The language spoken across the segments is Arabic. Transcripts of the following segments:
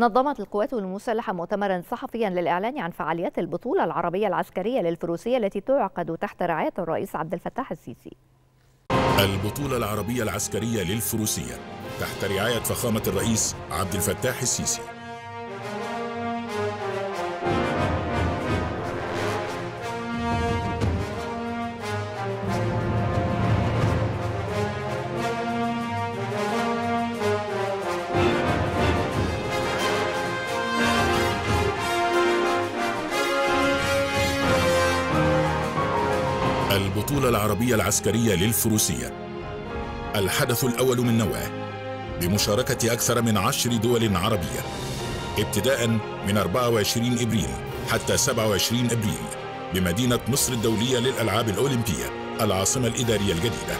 نظمت القوات المسلحة مؤتمرا صحفيا للإعلان عن فعاليات البطولة العربية العسكرية للفروسية التي تعقد تحت رعاية الرئيس عبد الفتاح السيسي. البطولة العربية العسكرية للفروسية تحت رعاية فخامة الرئيس عبد الفتاح السيسي. البطولة العربية العسكرية للفروسية. الحدث الأول من نواه بمشاركة أكثر من عشر دول عربية ابتداء من 24 إبريل حتى 27 إبريل بمدينة مصر الدولية للألعاب الأولمبية العاصمة الإدارية الجديدة.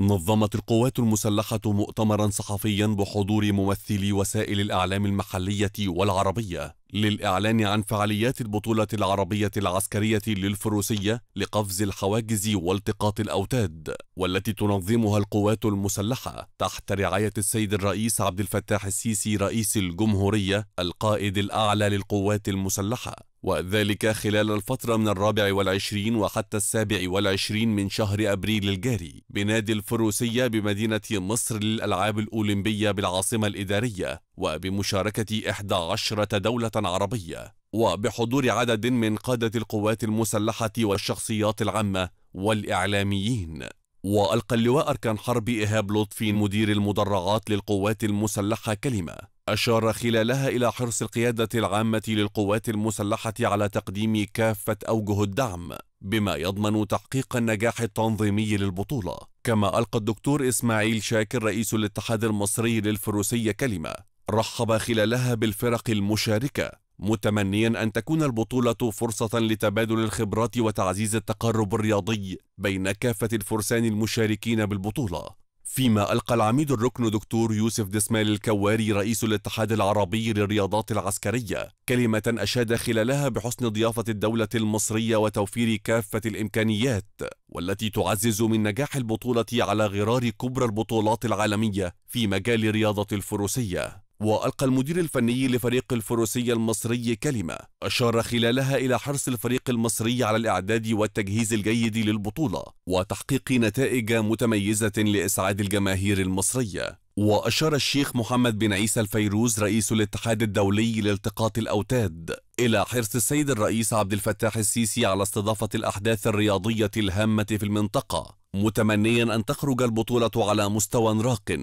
نظمت القوات المسلحة مؤتمرا صحفيا بحضور ممثلي وسائل الإعلام المحلية والعربية. للإعلان عن فعاليات البطولة العربية العسكرية للفروسية لقفز الحواجز والتقاط الأوتاد والتي تنظمها القوات المسلحة تحت رعاية السيد الرئيس عبد الفتاح السيسي رئيس الجمهورية القائد الأعلى للقوات المسلحة. وذلك خلال الفترة من الرابع والعشرين وحتى السابع والعشرين من شهر أبريل الجاري بنادي الفروسية بمدينة مصر للألعاب الأولمبية بالعاصمة الإدارية وبمشاركة 11 دولة عربية وبحضور عدد من قادة القوات المسلحة والشخصيات العامة والإعلاميين. وألقى اللواء أركان حرب إيهاب لطفي مدير المدرعات للقوات المسلحة كلمة. أشار خلالها إلى حرص القيادة العامة للقوات المسلحة على تقديم كافة أوجه الدعم بما يضمن تحقيق النجاح التنظيمي للبطولة. كما ألقى الدكتور إسماعيل شاكر رئيس الاتحاد المصري للفروسية كلمة رحب خلالها بالفرق المشاركة متمنيا أن تكون البطولة فرصة لتبادل الخبرات وتعزيز التقارب الرياضي بين كافة الفرسان المشاركين بالبطولة. فيما ألقى العميد الركن دكتور يوسف دسمال الكواري رئيس الاتحاد العربي للرياضات العسكرية كلمة أشاد خلالها بحسن ضيافة الدولة المصرية وتوفير كافة الإمكانيات والتي تعزز من نجاح البطولة على غرار كبرى البطولات العالمية في مجال رياضة الفروسية. وألقى المدير الفني لفريق الفروسية المصري كلمة أشار خلالها إلى حرص الفريق المصري على الإعداد والتجهيز الجيد للبطولة وتحقيق نتائج متميزة لإسعاد الجماهير المصرية. وأشار الشيخ محمد بن عيسى الفيروز رئيس الاتحاد الدولي لالتقاط الأوتاد إلى حرص السيد الرئيس عبد الفتاح السيسي على استضافة الأحداث الرياضية الهامة في المنطقة متمنيا أن تخرج البطولة على مستوى راق.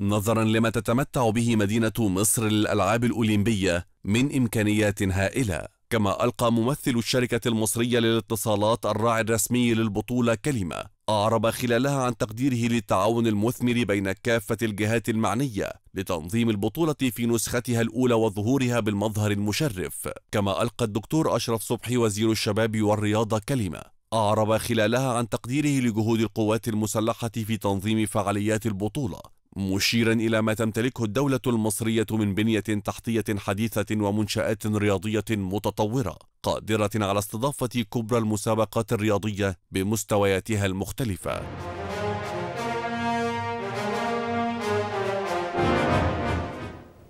نظرا لما تتمتع به مدينة مصر للألعاب الأولمبية من إمكانيات هائلة كما ألقى ممثل الشركة المصرية للاتصالات الراعي الرسمي للبطولة كلمة أعرب خلالها عن تقديره للتعاون المثمر بين كافة الجهات المعنية لتنظيم البطولة في نسختها الأولى وظهورها بالمظهر المشرف. كما ألقى الدكتور أشرف صبحي وزير الشباب والرياضة كلمة أعرب خلالها عن تقديره لجهود القوات المسلحة في تنظيم فعاليات البطولة. مشيرا إلى ما تمتلكه الدولة المصرية من بنية تحتية حديثة ومنشآت رياضية متطورة قادرة على استضافة كبرى المسابقات الرياضية بمستوياتها المختلفة.